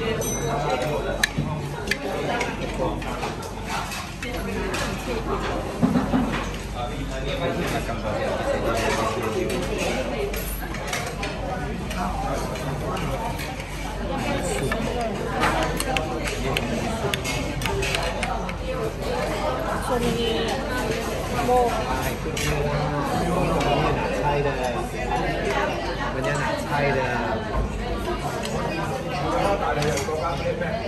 ชนบุรีโม Amen.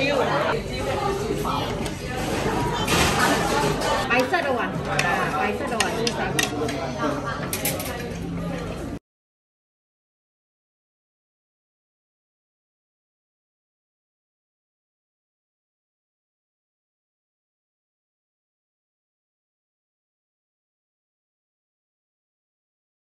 白色的碗，啊，白色的碗，